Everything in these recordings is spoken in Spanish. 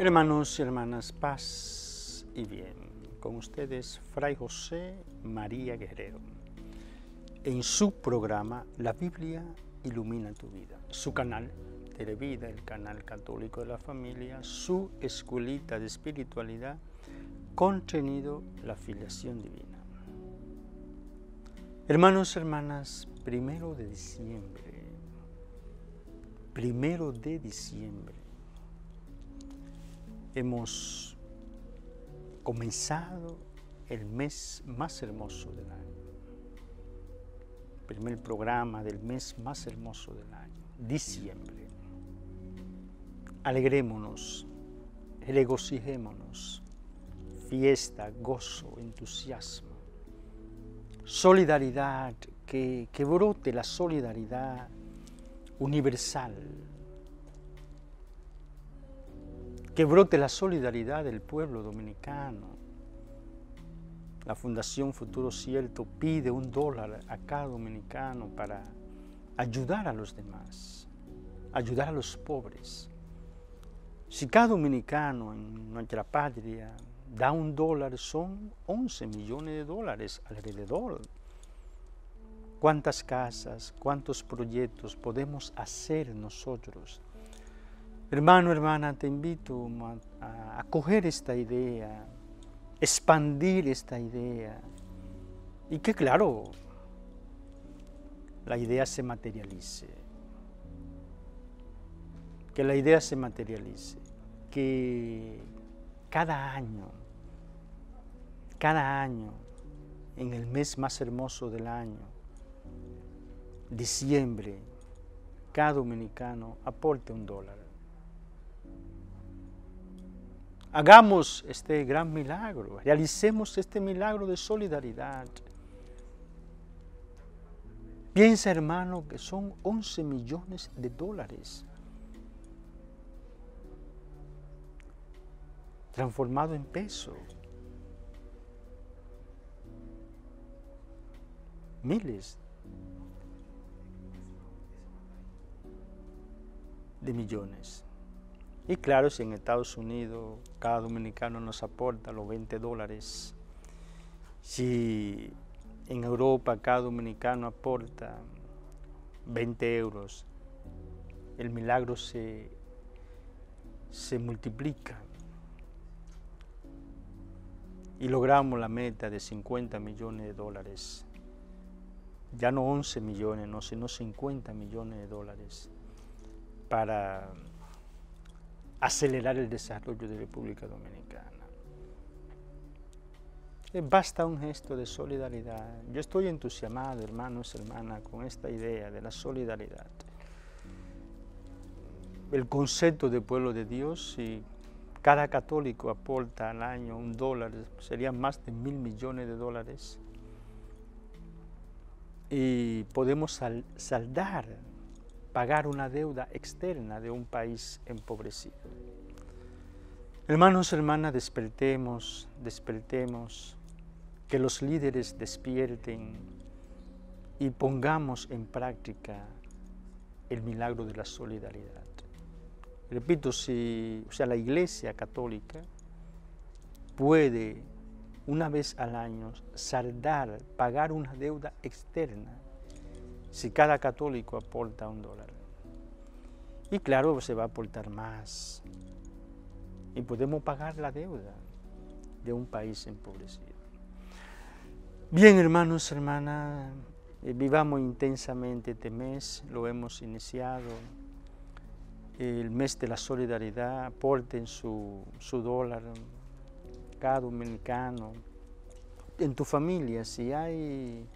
Hermanos y hermanas, paz y bien. Con ustedes, Fray José María Guerrero. En su programa La Biblia ilumina tu vida. Su canal Televida, el canal católico de la familia, su escuelita de espiritualidad, contenido La filiación divina. Hermanos y hermanas, primero de diciembre. Primero de diciembre hemos comenzado el mes más hermoso del año. Primer programa del mes más hermoso del año, diciembre. Alegrémonos, regocijémonos, fiesta, gozo, entusiasmo, solidaridad, que, que brote la solidaridad universal que brote la solidaridad del pueblo dominicano. La Fundación Futuro Cierto pide un dólar a cada dominicano para ayudar a los demás, ayudar a los pobres. Si cada dominicano en nuestra patria da un dólar, son 11 millones de dólares alrededor. ¿Cuántas casas, cuántos proyectos podemos hacer nosotros Hermano, hermana, te invito a, coger esta idea, expandir esta idea. Y que claro, la idea se materialice, que la idea se materialice, que cada año, cada año, en el mes más hermoso del año, diciembre, cada dominicano aporte un dólar. Hagamos este gran milagro, realicemos este milagro de solidaridad. Piensa, hermano, que son 11 millones de dólares transformado en peso. Miles de millones. Y claro, si en Estados Unidos cada dominicano nos aporta los 20 dólares, si en Europa cada dominicano aporta 20 euros, el milagro se, se multiplica y logramos la meta de 50 millones de dólares. Ya no 11 millones, no, sino 50 millones de dólares para acelerar el desarrollo de República Dominicana. Eh, basta un gesto de solidaridad. Yo estoy entusiasmado, hermanos, hermanas, con esta idea de la solidaridad. El concepto de pueblo de Dios, si cada católico aporta al año un dólar, serían más de mil millones de dólares. Y podemos saldar pagar una deuda externa de un país empobrecido. Hermanos, hermanas, despertemos, despertemos, que los líderes despierten y pongamos en práctica el milagro de la solidaridad. Repito, si o sea, la Iglesia Católica puede una vez al año saldar, pagar una deuda externa si cada católico aporta un dólar. Y claro, se va a aportar más. Y podemos pagar la deuda de un país empobrecido. Bien, hermanos, hermanas, eh, vivamos intensamente este mes, lo hemos iniciado. El mes de la solidaridad, aporten su, su dólar, cada dominicano. En tu familia, si hay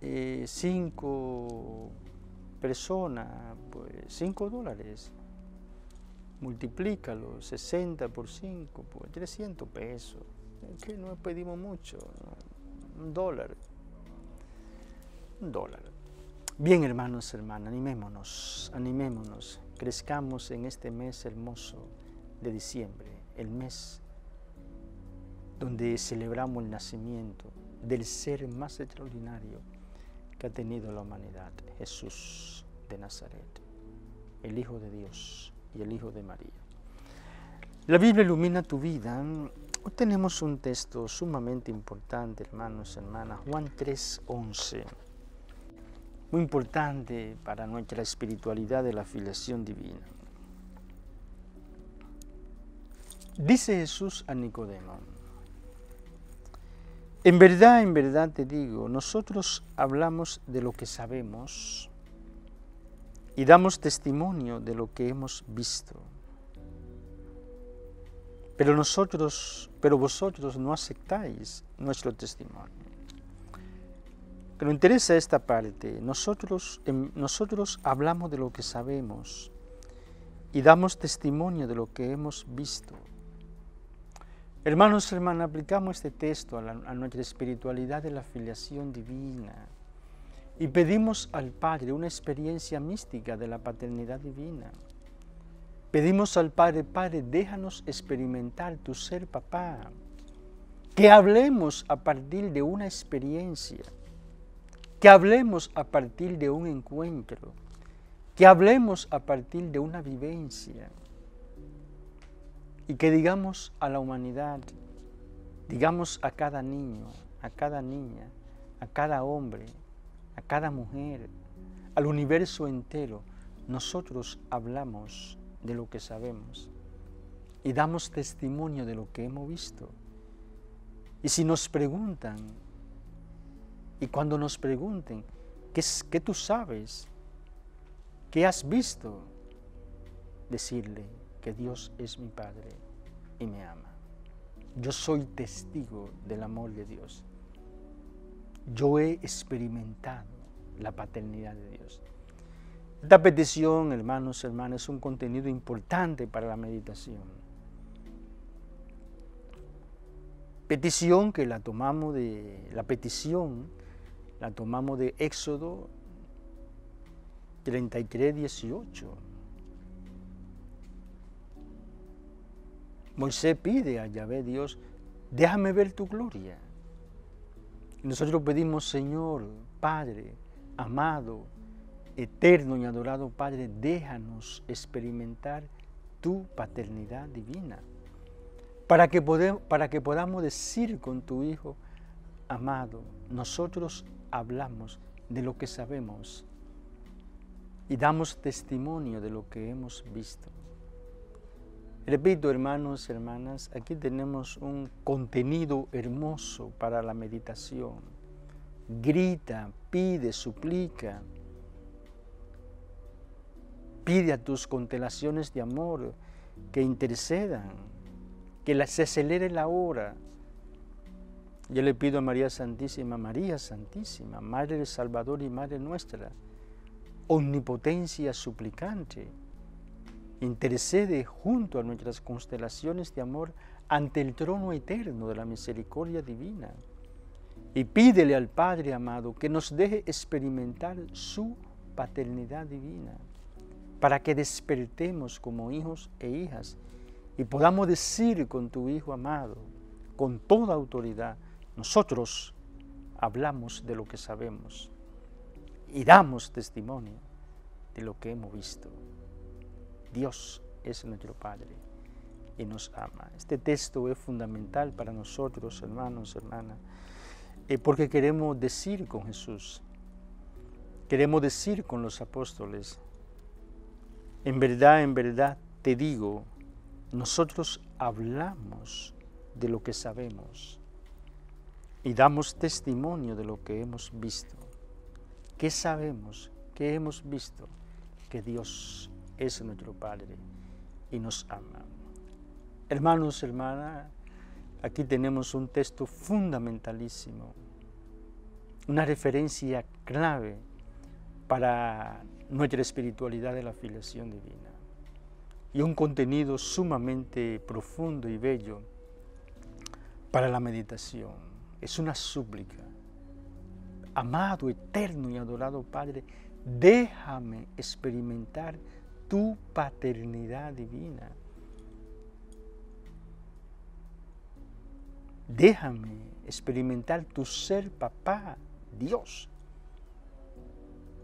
eh, cinco personas, pues cinco dólares. Multiplícalo, 60 por 5, pues 300 pesos. que no pedimos mucho, un dólar. Un dólar. Bien, hermanos, hermanas, animémonos, animémonos, crezcamos en este mes hermoso de diciembre, el mes donde celebramos el nacimiento del ser más extraordinario que ha tenido la humanidad, Jesús de Nazaret, el Hijo de Dios y el Hijo de María. La Biblia ilumina tu vida. Hoy tenemos un texto sumamente importante, hermanos y hermanas, Juan 3:11. Muy importante para nuestra espiritualidad de la filiación divina. Dice Jesús a Nicodemo, en verdad, en verdad te digo, nosotros hablamos de lo que sabemos y damos testimonio de lo que hemos visto. Pero nosotros, pero vosotros no aceptáis nuestro testimonio. Pero interesa esta parte. Nosotros, em, nosotros hablamos de lo que sabemos y damos testimonio de lo que hemos visto. Hermanos, hermanas, aplicamos este texto a, a nuestra espiritualidad de la filiación divina y pedimos al Padre una experiencia mística de la paternidad divina. Pedimos al Padre, Padre, déjanos experimentar tu ser papá. Que hablemos a partir de una experiencia. Que hablemos a partir de un encuentro. Que hablemos a partir de una vivencia. Y que digamos a la humanidad, digamos a cada niño, a cada niña, a cada hombre, a cada mujer, al universo entero, nosotros hablamos de lo que sabemos y damos testimonio de lo que hemos visto. Y si nos preguntan, y cuando nos pregunten, ¿qué, qué tú sabes? ¿Qué has visto? Decirle que Dios es mi Padre y me ama. Yo soy testigo del amor de Dios. Yo he experimentado la paternidad de Dios. Esta petición, hermanos, hermanas, es un contenido importante para la meditación. Petición que la tomamos de, la petición la tomamos de Éxodo 33, 18. Moisés pide a Yahvé Dios, déjame ver tu gloria. Nosotros pedimos, Señor, Padre, amado, eterno y adorado Padre, déjanos experimentar tu paternidad divina, para que podamos decir con tu Hijo, amado, nosotros hablamos de lo que sabemos y damos testimonio de lo que hemos visto. Repito, hermanos, hermanas, aquí tenemos un contenido hermoso para la meditación. Grita, pide, suplica, Pide a tus constelaciones de amor que intercedan, que se acelere la hora. Yo le pido a María Santísima, María Santísima, Madre del Salvador y Madre nuestra, omnipotencia suplicante, intercede junto a nuestras constelaciones de amor ante el trono eterno de la misericordia divina y pídele al Padre amado que nos deje experimentar su paternidad divina para que despertemos como hijos e hijas y podamos decir con tu Hijo amado, con toda autoridad, nosotros hablamos de lo que sabemos y damos testimonio de lo que hemos visto. Dios es nuestro Padre y nos ama. Este texto es fundamental para nosotros, hermanos, hermanas, eh, porque queremos decir con Jesús, queremos decir con los apóstoles, en verdad, en verdad te digo, nosotros hablamos de lo que sabemos y damos testimonio de lo que hemos visto. ¿Qué sabemos? ¿Qué hemos visto? Que Dios es nuestro Padre y nos ama. Hermanos, hermanas, aquí tenemos un texto fundamentalísimo, una referencia clave para nuestra espiritualidad de la filiación divina. Y un contenido sumamente profundo y bello para la meditación. Es una súplica. Amado, eterno y adorado Padre, déjame experimentar tu paternidad divina. Déjame experimentar tu ser papá, Dios.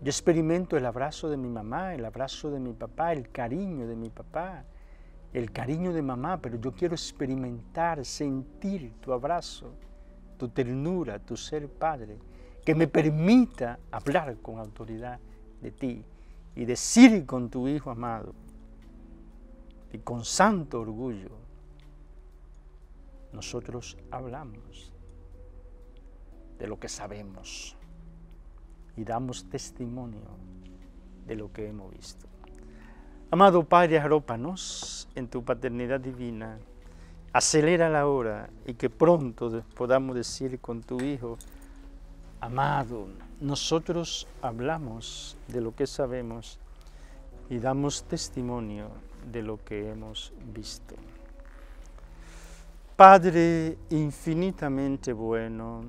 Yo experimento el abrazo de mi mamá, el abrazo de mi papá, el cariño de mi papá, el cariño de mamá, pero yo quiero experimentar, sentir tu abrazo, tu ternura, tu ser padre, que me permita hablar con autoridad de ti y decir con tu Hijo amado y con santo orgullo, nosotros hablamos de lo que sabemos y damos testimonio de lo que hemos visto. Amado Padre, arrópanos en tu paternidad divina, acelera la hora y que pronto podamos decir con tu Hijo, amado, nosotros hablamos de lo que sabemos y damos testimonio de lo que hemos visto. Padre infinitamente bueno,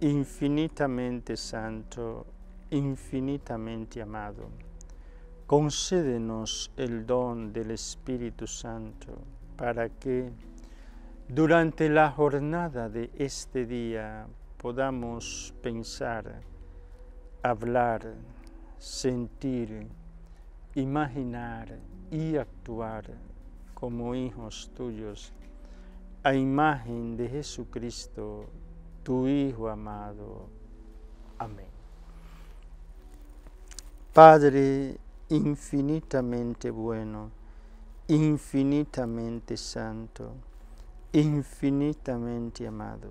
infinitamente santo, infinitamente amado, concédenos el don del Espíritu Santo para que durante la jornada de este día podamos pensar, hablar, sentir, imaginar y actuar como hijos tuyos a imagen de Jesucristo, tu Hijo amado. Amén. Padre infinitamente bueno, infinitamente santo, infinitamente amado,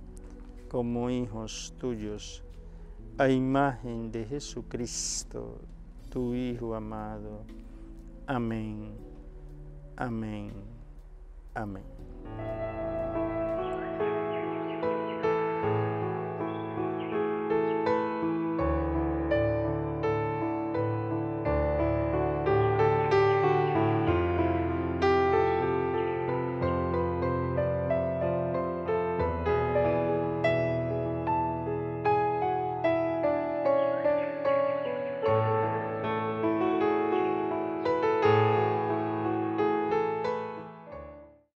como hijos tuyos a imagen de Jesucristo, tu Hijo amado. Amén, amén, amén.